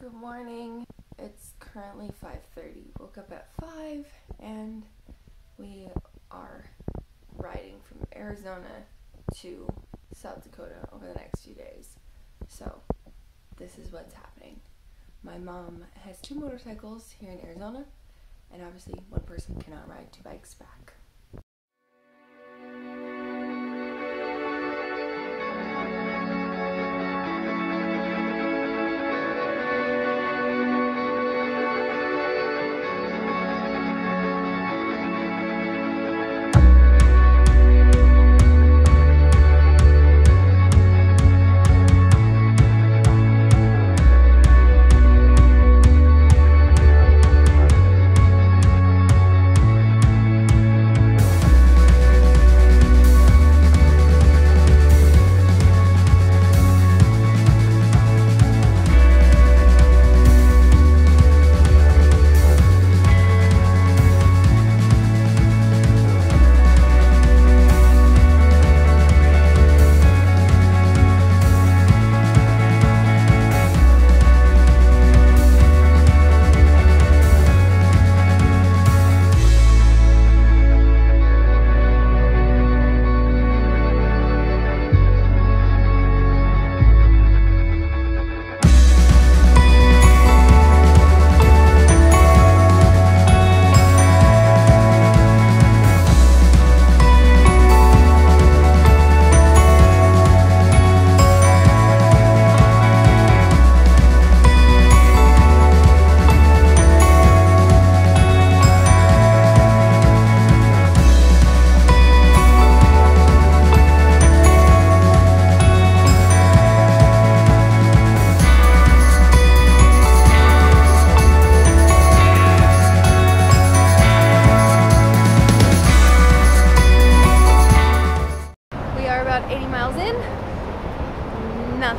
Good morning. It's currently 5:30. Woke up at 5 and we are riding from Arizona to South Dakota over the next few days. So, this is what's happening. My mom has two motorcycles here in Arizona, and obviously one person cannot ride two bikes back.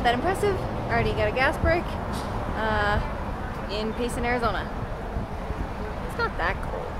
Not that impressive. Already got a gas break uh, in Payson, Arizona. It's not that cold.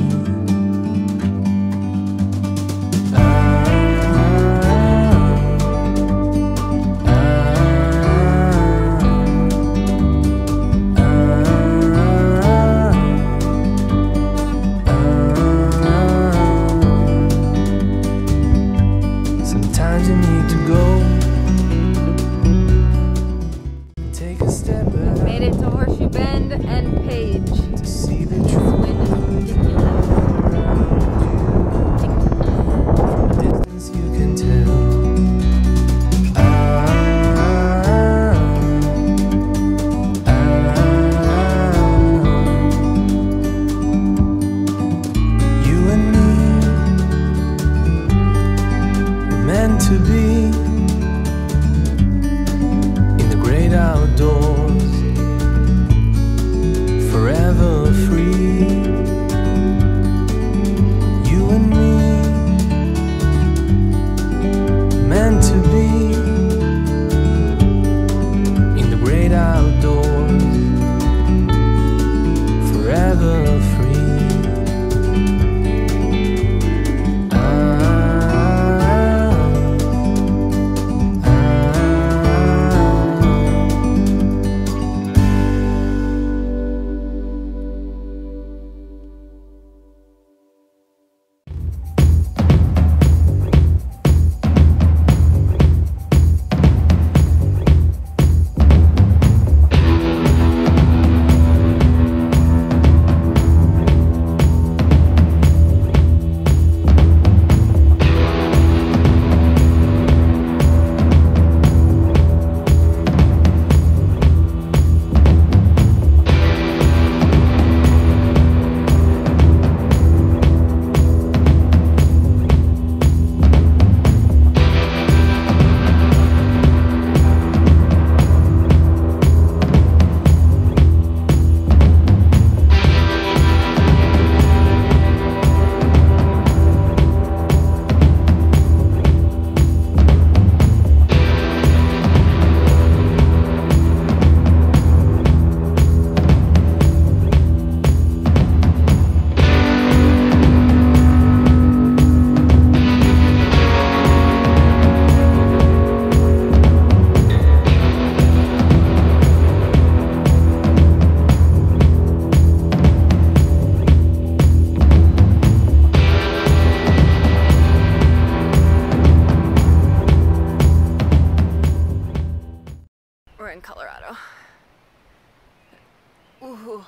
Ooh,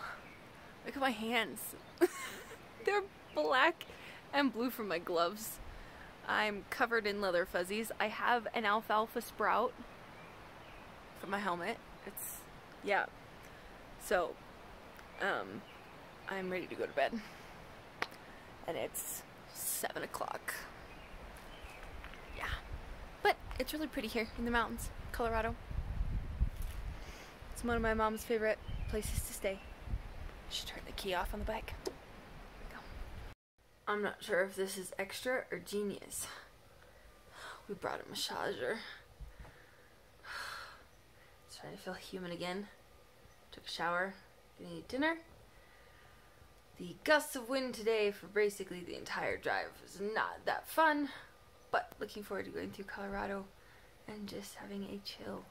look at my hands. They're black and blue from my gloves. I'm covered in leather fuzzies. I have an alfalfa sprout for my helmet. It's, yeah. So, um, I'm ready to go to bed. And it's 7 o'clock. Yeah. But it's really pretty here in the mountains, Colorado. It's one of my mom's favorite places to stay. Should turn the key off on the bike. I'm not sure if this is extra or genius. We brought a massager. It's trying to feel human again. Took a shower. Gonna eat dinner. The gusts of wind today for basically the entire drive was not that fun, but looking forward to going through Colorado and just having a chill.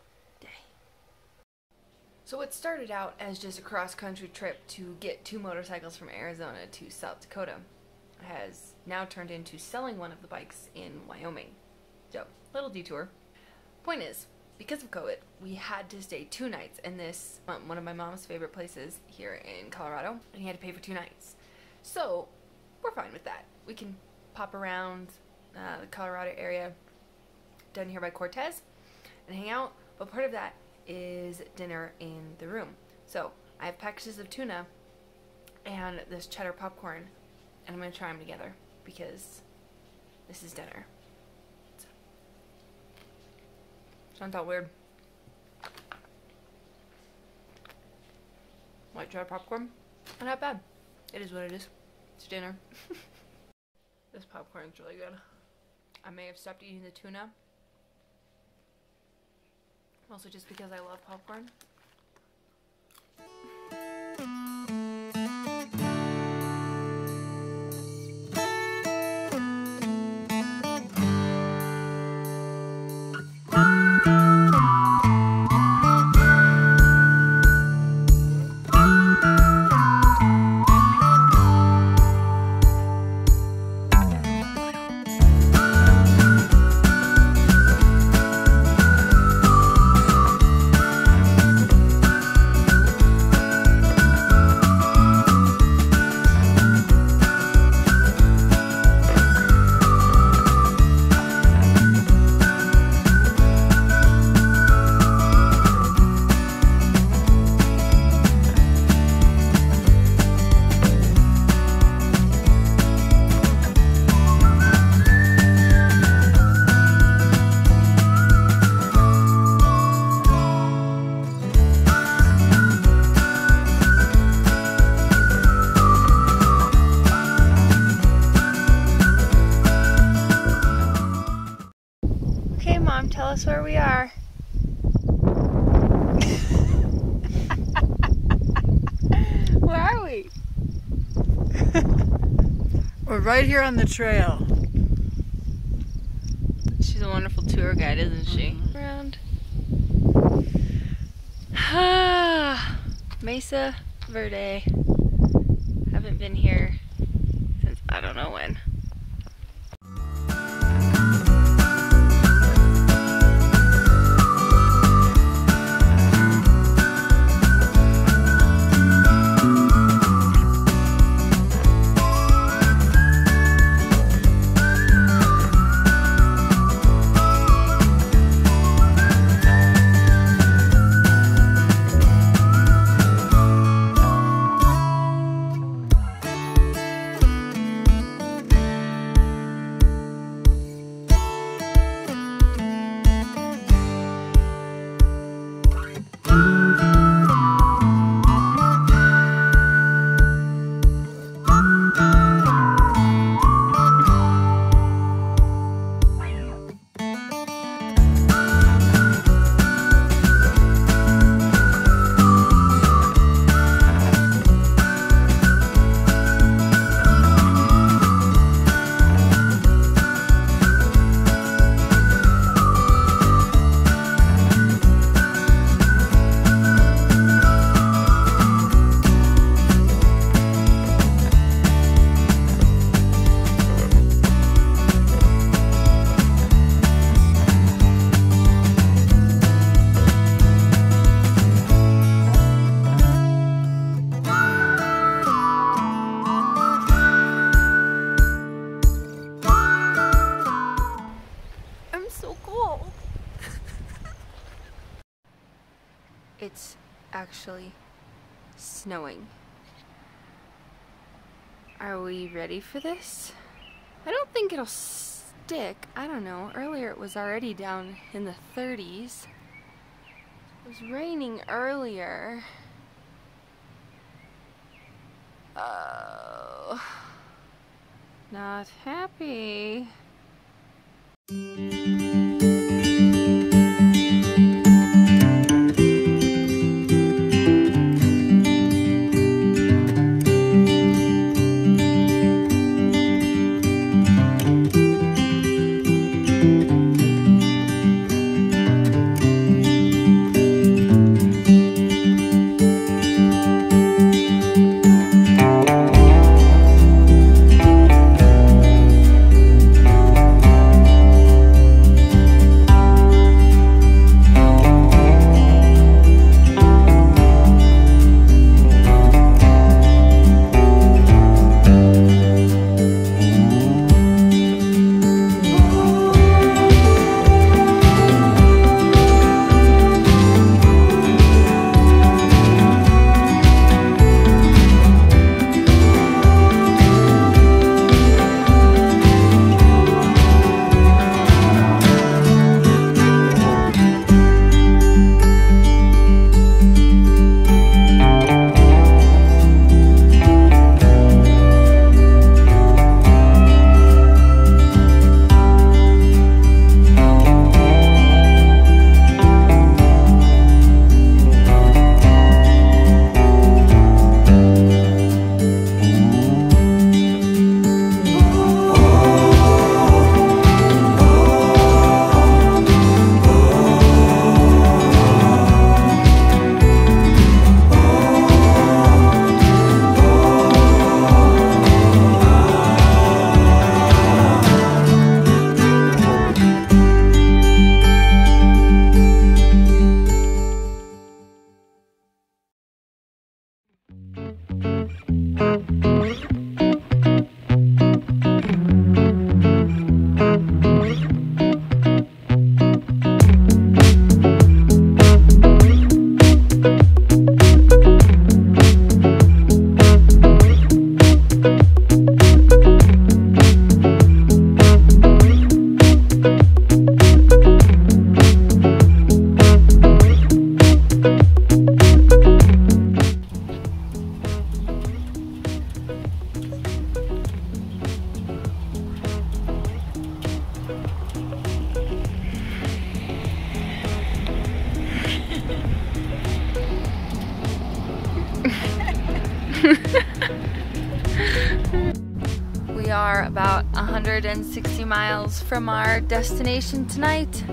So it started out as just a cross-country trip to get two motorcycles from Arizona to South Dakota. Has now turned into selling one of the bikes in Wyoming. So, little detour. Point is, because of COVID, we had to stay two nights in this, um, one of my mom's favorite places here in Colorado, and he had to pay for two nights. So, we're fine with that. We can pop around uh, the Colorado area down here by Cortez and hang out, but part of that is dinner in the room. So, I have packages of tuna and this cheddar popcorn, and I'm gonna try them together because this is dinner. So, sounds all weird. White cheddar popcorn, not bad. It is what it is. It's dinner. this popcorn's really good. I may have stopped eating the tuna. Also, just because I love popcorn. Right here on the trail. She's a wonderful tour guide, isn't she? Mm-hmm. Around. Mesa Verde. Haven't been here since I don't know when. Actually snowing. Are we ready for this? I don't think it'll stick. I don't know. Earlier it was already down in the 30s. It was raining earlier. Oh. Not happy. Miles from our destination tonight.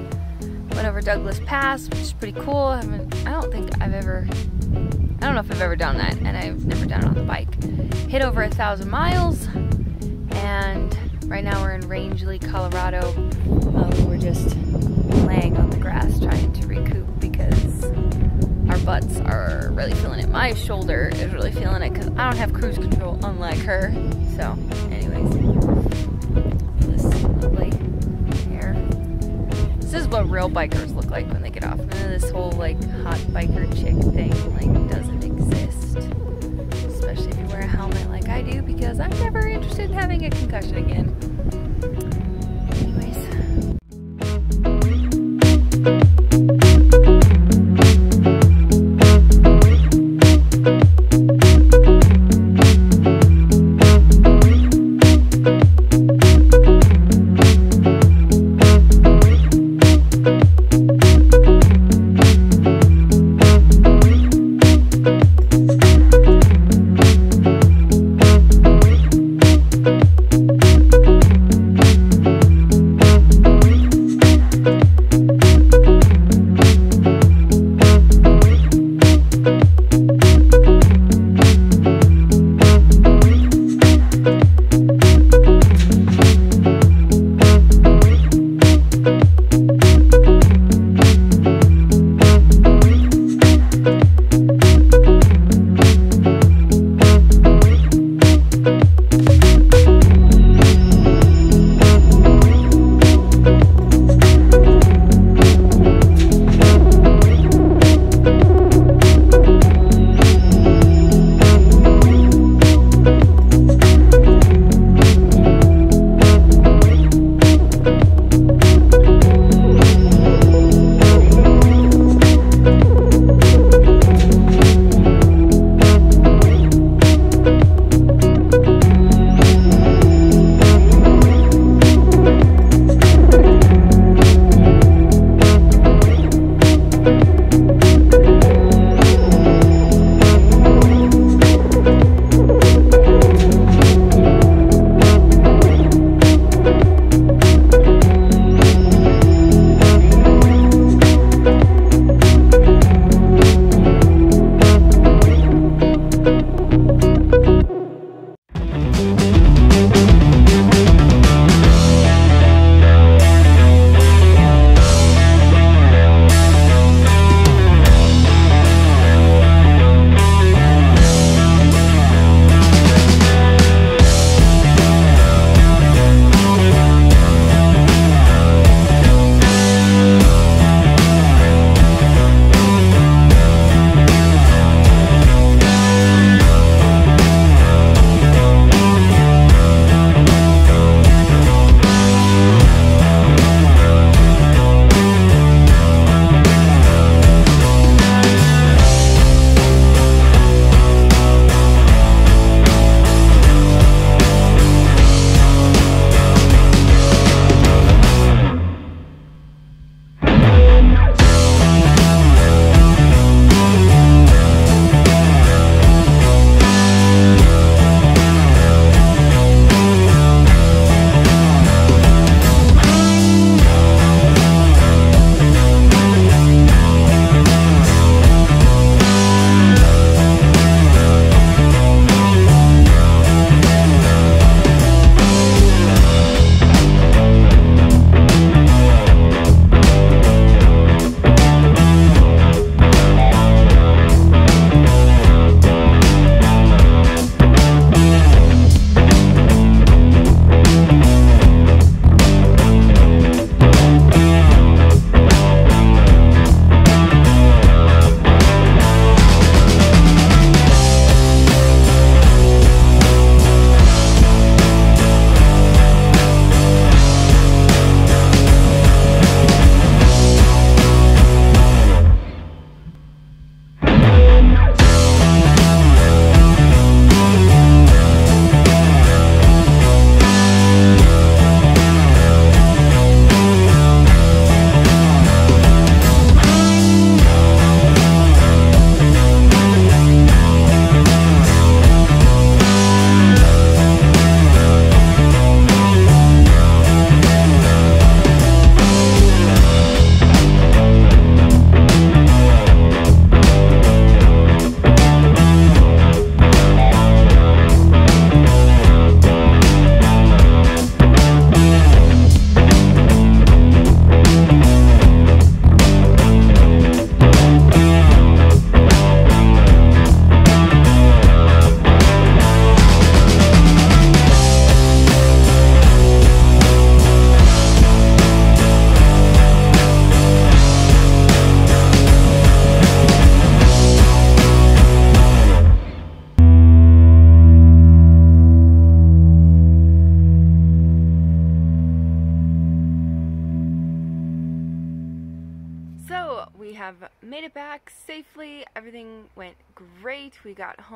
Went over Douglas Pass, which is pretty cool. I haven't, I don't think I've ever, I don't know if I've ever done that, and I've never done it on the bike. Hit over a thousand miles, and right now we're in Rangely, Colorado. Uh, we're just laying on the grass trying to recoup because our butts are really feeling it. My shoulder is really feeling it because I don't have cruise control, unlike her. So, anyways, what real bikers look like when they get off. None of this whole like hot biker chick thing like doesn't exist. Especially if you wear a helmet like I do, because I'm never interested in having a concussion again.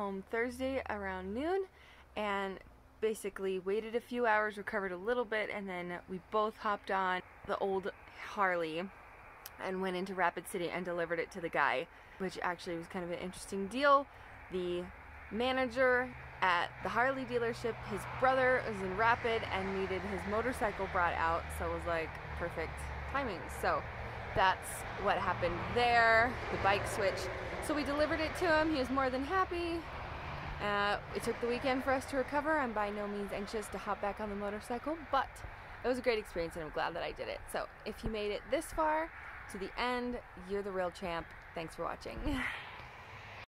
Home Thursday around noon and basically waited a few hours, recovered a little bit, and then we both hopped on the old Harley and went into Rapid City and delivered it to the guy, which actually was kind of an interesting deal. The manager at the Harley dealership, his brother was in Rapid and needed his motorcycle brought out, so it was like perfect timing. So that's what happened there, the bike switch. So we delivered it to him. He was more than happy. Uh, it took the weekend for us to recover. I'm by no means anxious to hop back on the motorcycle, but it was a great experience and I'm glad that I did it. So if you made it this far to the end, you're the real champ. Thanks for watching.